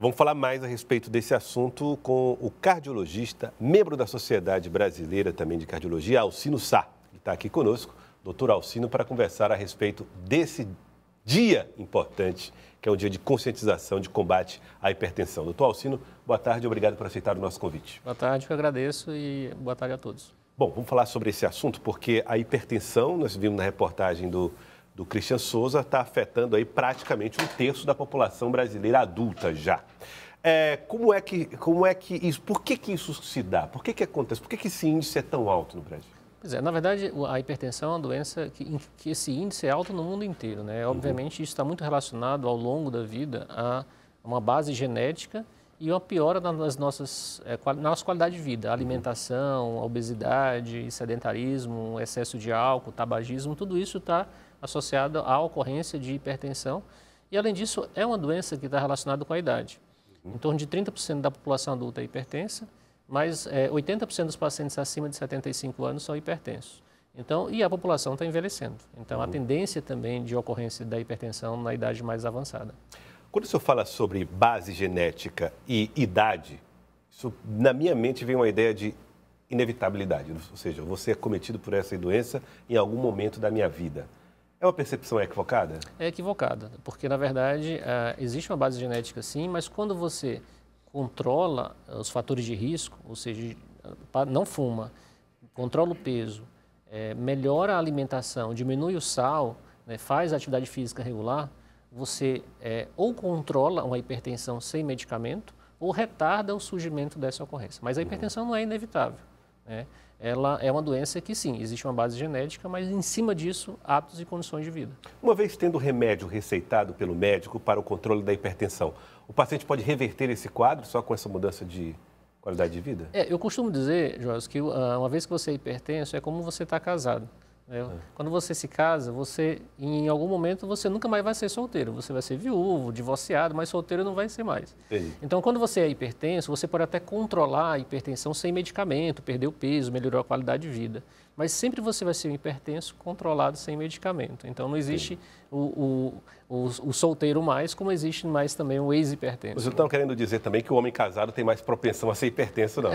Vamos falar mais a respeito desse assunto com o cardiologista, membro da Sociedade Brasileira também de Cardiologia, Alcino Sá, que está aqui conosco, doutor Alcino, para conversar a respeito desse dia importante, que é um dia de conscientização, de combate à hipertensão. Doutor Alcino, boa tarde e obrigado por aceitar o nosso convite. Boa tarde, eu agradeço e boa tarde a todos. Bom, vamos falar sobre esse assunto, porque a hipertensão, nós vimos na reportagem do do Christian Souza está afetando aí praticamente um terço da população brasileira adulta já. É, como é que, como é que isso, por que, que isso se dá? Por que, que acontece? Por que, que esse índice é tão alto no Brasil? Pois é, na verdade, a hipertensão é uma doença que, que esse índice é alto no mundo inteiro. Né? Uhum. Obviamente, isso está muito relacionado ao longo da vida a uma base genética e uma piora nas nossas, é, na nossa qualidade de vida. Alimentação, obesidade, sedentarismo, excesso de álcool, tabagismo, tudo isso está associada à ocorrência de hipertensão. E, além disso, é uma doença que está relacionada com a idade. Uhum. Em torno de 30% da população adulta é hipertensa, mas é, 80% dos pacientes acima de 75 anos são hipertensos. Então, e a população está envelhecendo. Então, uhum. a tendência também de ocorrência da hipertensão na idade mais avançada. Quando o senhor fala sobre base genética e idade, isso, na minha mente vem uma ideia de inevitabilidade, ou seja, você é cometido por essa doença em algum momento da minha vida. É uma percepção equivocada? É equivocada, porque na verdade uh, existe uma base genética sim, mas quando você controla os fatores de risco, ou seja, não fuma, controla o peso, é, melhora a alimentação, diminui o sal, né, faz atividade física regular, você é, ou controla uma hipertensão sem medicamento ou retarda o surgimento dessa ocorrência. Mas a hipertensão não é inevitável. Né? Ela é uma doença que sim, existe uma base genética, mas em cima disso, hábitos e condições de vida. Uma vez tendo remédio receitado pelo médico para o controle da hipertensão, o paciente pode reverter esse quadro só com essa mudança de qualidade de vida? É, eu costumo dizer, Jorge, que uh, uma vez que você é hipertenso, é como você está casado. É. Quando você se casa, você, em algum momento, você nunca mais vai ser solteiro. Você vai ser viúvo, divorciado, mas solteiro não vai ser mais. Entendi. Então, quando você é hipertenso, você pode até controlar a hipertensão sem medicamento, perder o peso, melhorar a qualidade de vida. Mas sempre você vai ser um hipertenso controlado sem medicamento. Então, não existe o, o, o, o, solteiro mais, como existe mais também o ex-hipertenso. Vocês estão querendo dizer também que o homem casado tem mais propensão a ser hipertenso, não?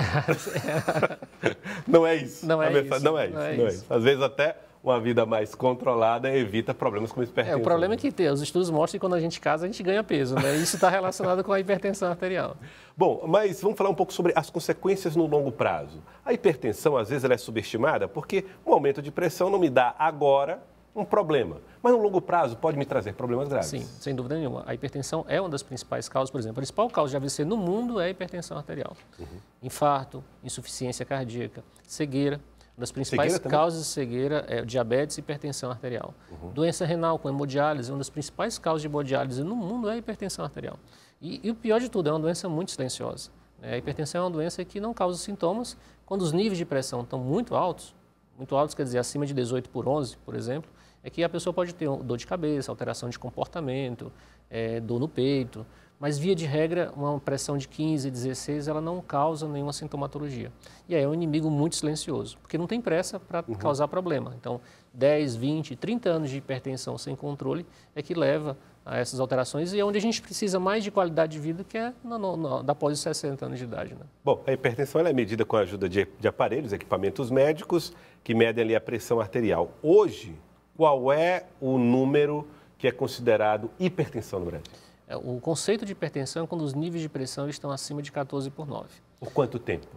não é isso. Não é, isso. Não é isso. Não é, não é isso. Às vezes até uma vida mais controlada evita problemas como hipertensão. É, o problema é que os estudos mostram que quando a gente casa, a gente ganha peso, né? Isso está relacionado com a hipertensão arterial. Bom, mas vamos falar um pouco sobre as consequências no longo prazo. A hipertensão, às vezes, ela é subestimada porque um aumento de pressão não me dá agora um problema, mas no longo prazo pode me trazer problemas graves. Sim, sem dúvida nenhuma. A hipertensão é uma das principais causas, por exemplo, a principal causa de AVC no mundo é a hipertensão arterial. Uhum. Infarto, insuficiência cardíaca, cegueira, uma das principais causas de cegueira é diabetes e hipertensão arterial. Uhum. Doença renal com hemodiálise, uma das principais causas de hemodiálise no mundo é a hipertensão arterial. E, e o pior de tudo, é uma doença muito silenciosa. É, a hipertensão é uma doença que não causa sintomas quando os níveis de pressão estão muito altos, muito altos quer dizer acima de 18 por 11, por exemplo, é que a pessoa pode ter dor de cabeça, alteração de comportamento, é, dor no peito, mas, via de regra, uma pressão de 15, 16, ela não causa nenhuma sintomatologia. E aí é um inimigo muito silencioso, porque não tem pressa para uhum. causar problema. Então, 10, 20, 30 anos de hipertensão sem controle é que leva a essas alterações e é onde a gente precisa mais de qualidade de vida, que é no, no, no, após os 60 anos de idade. Né? Bom, a hipertensão é medida com a ajuda de, de aparelhos, equipamentos médicos, que medem ali a pressão arterial. Hoje, qual é o número que é considerado hipertensão no Brasil? É, o conceito de hipertensão é quando os níveis de pressão estão acima de 14 por 9. Por quanto tempo?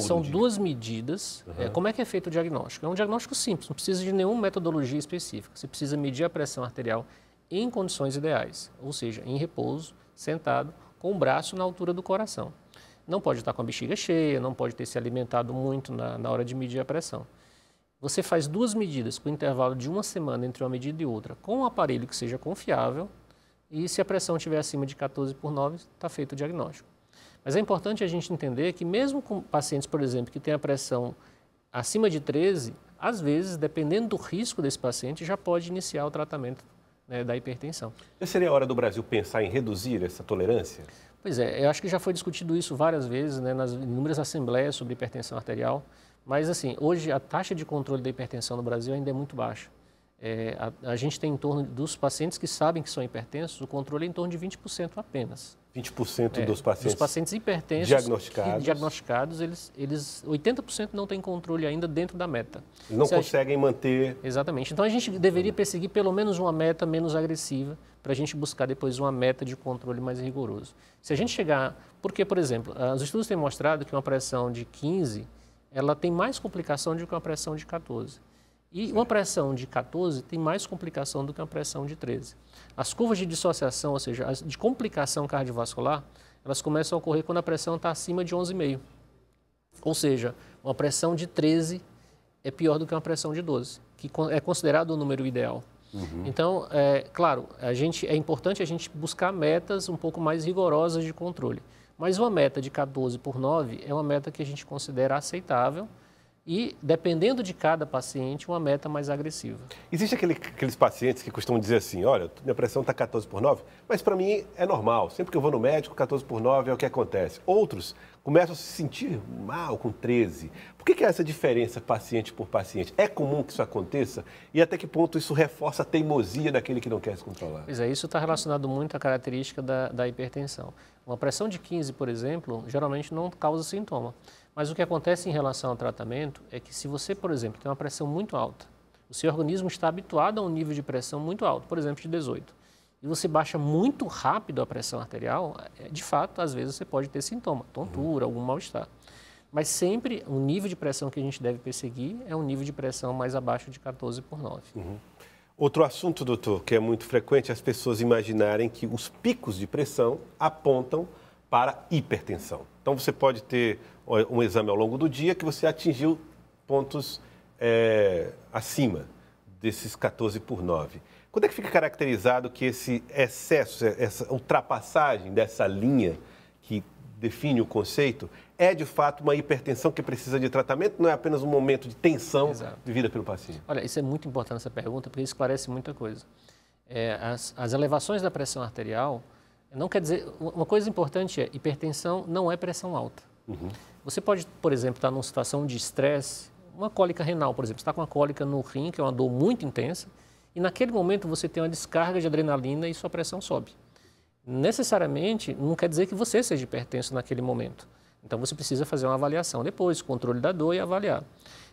São duas medidas. Uhum. É, como é que é feito o diagnóstico? É um diagnóstico simples, não precisa de nenhuma metodologia específica. Você precisa medir a pressão arterial em condições ideais, ou seja, em repouso, sentado, com o braço na altura do coração. Não pode estar com a bexiga cheia, não pode ter se alimentado muito na, na hora de medir a pressão. Você faz duas medidas com intervalo de uma semana entre uma medida e outra, com um aparelho que seja confiável, e se a pressão estiver acima de 14 por 9, está feito o diagnóstico. Mas é importante a gente entender que mesmo com pacientes, por exemplo, que têm a pressão acima de 13, às vezes, dependendo do risco desse paciente, já pode iniciar o tratamento né, da hipertensão. Seria a hora do Brasil pensar em reduzir essa tolerância? Pois é, eu acho que já foi discutido isso várias vezes né, nas inúmeras assembleias sobre hipertensão arterial. Mas, assim, hoje a taxa de controle da hipertensão no Brasil ainda é muito baixa. É, a, a, gente tem em torno dos pacientes que sabem que são hipertensos, o controle é em torno de 20% apenas. 20% é, dos pacientes, dos pacientes hipertensos diagnosticados, diagnosticados eles, eles 80% não têm controle ainda dentro da meta. Não Se conseguem gente, manter. Exatamente. Então a gente deveria perseguir pelo menos uma meta menos agressiva para a gente buscar depois uma meta de controle mais rigoroso. Se a gente chegar, porque por exemplo, os estudos têm mostrado que uma pressão de 15 ela tem mais complicação do que uma pressão de 14. E uma pressão de 14 tem mais complicação do que uma pressão de 13. As curvas de dissociação, ou seja, de complicação cardiovascular, elas começam a ocorrer quando a pressão está acima de 11,5. Ou seja, uma pressão de 13 é pior do que uma pressão de 12, que é considerado o número ideal. Uhum. Então, é, claro, a gente, é importante a gente buscar metas um pouco mais rigorosas de controle. Mas uma meta de 14 por 9 é uma meta que a gente considera aceitável, e, dependendo de cada paciente, uma meta mais agressiva. Existe aquele, aqueles pacientes que costumam dizer assim, olha, minha pressão está 14 por 9, mas para mim é normal. Sempre que eu vou no médico, 14 por 9 é o que acontece. Outros começam a se sentir mal com 13. Por que, que é essa diferença paciente por paciente? É comum que isso aconteça? E até que ponto isso reforça a teimosia daquele que não quer se controlar? Pois é, isso está relacionado muito à característica da, da hipertensão. Uma pressão de 15, por exemplo, geralmente não causa sintoma. Mas o que acontece em relação ao tratamento é que se você, por exemplo, tem uma pressão muito alta, o seu organismo está habituado a um nível de pressão muito alto, por exemplo, de 18, e você baixa muito rápido a pressão arterial, é, de fato, às vezes você pode ter sintoma, tontura, algum mal-estar. Mas sempre o nível de pressão que a gente deve perseguir é um nível de pressão mais abaixo de 14 por 9. Uhum. Outro assunto, doutor, que é muito frequente, é as pessoas imaginarem que os picos de pressão apontam para hipertensão. Então você pode ter um exame ao longo do dia que você atingiu pontos é, acima desses 14 por 9. Quando é que fica caracterizado que esse excesso, essa ultrapassagem dessa linha que define o conceito, é de fato uma hipertensão que precisa de tratamento, não é apenas um momento de tensão Exato. vivida pelo paciente? Olha, isso é muito importante essa pergunta, porque esclarece muita coisa. É, as, as elevações da pressão arterial, não quer dizer. Uma coisa importante é: hipertensão não é pressão alta. Uhum. Você pode, por exemplo, estar numa situação de estresse, uma cólica renal, por exemplo, está com uma cólica no rim, que é uma dor muito intensa, e naquele momento você tem uma descarga de adrenalina e sua pressão sobe. Necessariamente não quer dizer que você seja hipertenso naquele momento. Então você precisa fazer uma avaliação depois, controle da dor e avaliar.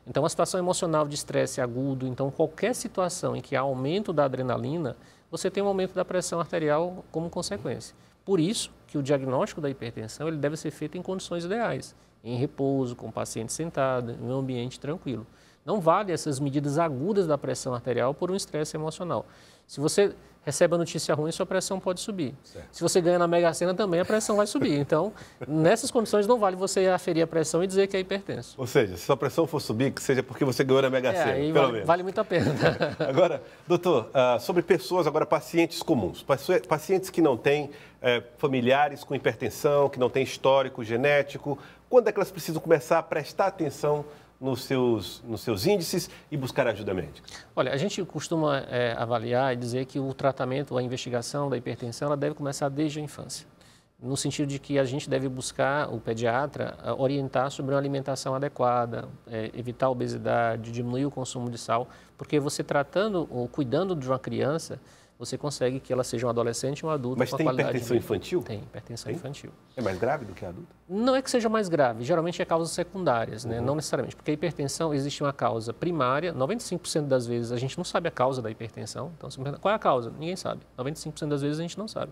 Então, a situação emocional de estresse agudo, então qualquer situação em que há aumento da adrenalina, você tem um aumento da pressão arterial como consequência. Por isso que o diagnóstico da hipertensão ele deve ser feito em condições ideais, em repouso, com o paciente sentado, em um ambiente tranquilo. Não vale essas medidas agudas da pressão arterial por um estresse emocional. Se você recebe a notícia ruim, sua pressão pode subir. Certo. Se você ganha na Mega Sena também, a pressão vai subir. Então, nessas condições, não vale você aferir a pressão e dizer que é hipertenso. Ou seja, se sua pressão for subir, que seja porque você ganhou na Mega é, Sena, pelo vale, menos. Vale muito a pena. agora, doutor, uh, sobre pessoas, agora pacientes comuns, pacientes que não têm uh, familiares com hipertensão, que não têm histórico genético, quando é que elas precisam começar a prestar atenção nos seus, nos seus índices e buscar ajuda médica? Olha, a gente costuma é, avaliar e dizer que o tratamento, a investigação da hipertensão, ela deve começar desde a infância. No sentido de que a gente deve buscar, o pediatra, orientar sobre uma alimentação adequada, é, evitar a obesidade, diminuir o consumo de sal, porque você tratando ou cuidando de uma criança, você consegue que ela seja um adolescente ou um adulto Mas tem hipertensão infantil? Tem, hipertensão tem? infantil. É mais grave do que a adulta? Não é que seja mais grave, geralmente é causas secundárias, né? uhum. né? não necessariamente, porque a hipertensão existe uma causa primária, 95% das vezes a gente não sabe a causa da hipertensão, então qual é a causa? Ninguém sabe, 95% das vezes a gente não sabe.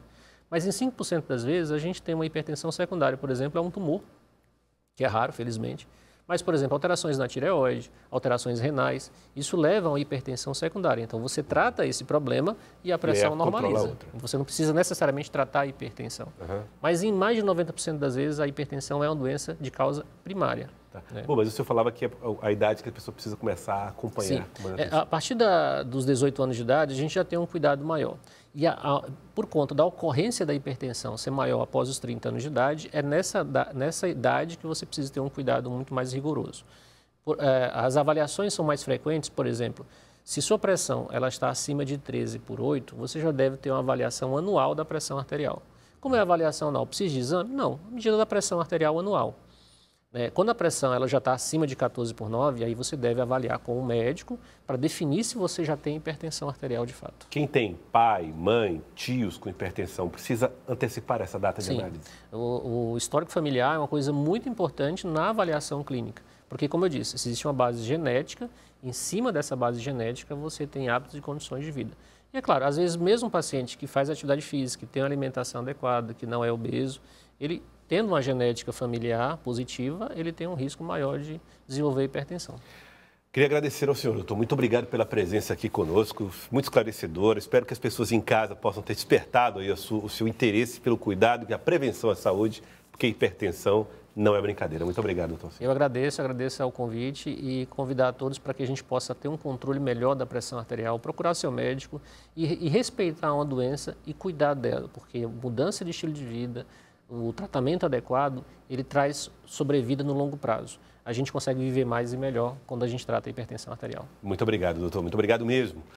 Mas em 5% das vezes a gente tem uma hipertensão secundária, por exemplo, é um tumor, que é raro, felizmente, mas, por exemplo, alterações na tireoide, alterações renais, isso leva a uma hipertensão secundária. Então, você trata esse problema e a pressão e normaliza. Você não precisa necessariamente tratar a hipertensão. Uhum. Mas, em mais de 90% das vezes, a hipertensão é uma doença de causa primária. Tá. Né? Bom, mas o senhor falava que é a idade que a pessoa precisa começar a acompanhar. Sim. É, a partir da, dos 18 anos de idade, a gente já tem um cuidado maior. E a, a, por conta da ocorrência da hipertensão ser maior após os 30 anos de idade, é nessa, da, nessa idade que você precisa ter um cuidado muito mais rigoroso. Por, é, as avaliações são mais frequentes, por exemplo, se sua pressão ela está acima de 13 por 8, você já deve ter uma avaliação anual da pressão arterial. Como é a avaliação anual? Precisa de exame? Não, medida da pressão arterial anual. Né? Quando a pressão ela já está acima de 14 por 9, aí você deve avaliar com o médico para definir se você já tem hipertensão arterial de fato. Quem tem pai, mãe, tios com hipertensão precisa antecipar essa data Sim. de análise? O, o histórico familiar é uma coisa muito importante na avaliação clínica, porque como eu disse, existe uma base genética, em cima dessa base genética você tem hábitos e condições de vida. E é claro, às vezes mesmo um paciente que faz atividade física, que tem uma alimentação adequada, que não é obeso, ele tendo uma genética familiar positiva, ele tem um risco maior de desenvolver hipertensão. Queria agradecer ao senhor, doutor. Muito obrigado pela presença aqui conosco, muito esclarecedora. Espero que as pessoas em casa possam ter despertado aí o seu interesse pelo cuidado e a prevenção à saúde, porque hipertensão não é brincadeira. Muito obrigado, doutor. Eu agradeço, agradeço ao convite e convidar a todos para que a gente possa ter um controle melhor da pressão arterial, procurar seu médico e, e respeitar uma doença e cuidar dela, porque mudança de estilo de vida, o tratamento adequado, ele traz sobrevida no longo prazo. A gente consegue viver mais e melhor quando a gente trata a hipertensão arterial. Muito obrigado, doutor. Muito obrigado mesmo.